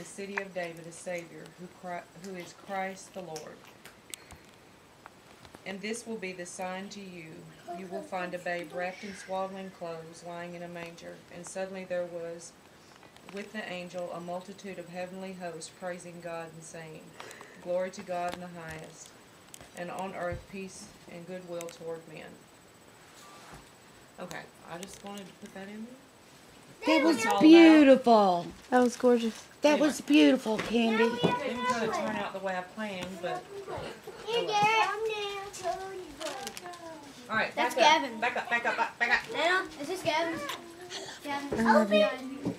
the city of David a Savior, who, Chri- who is Christ the Lord. And this will be the sign to you. You will find a babe wrapped in swaddling clothes, lying in a manger. And suddenly there was with the angel a multitude of heavenly hosts praising God and saying, Glory to God in the highest, and on earth peace and goodwill toward men. Okay, I just wanted to put that in there. That was That's all that. beautiful. That was gorgeous. That was beautiful, Candy. It didn't kind of turn out the way I planned, but Here, Dad. I'm all right. That's back up, Back up, back up, back, back up. Nana, is this Gavin's? Gavin. I love. Open.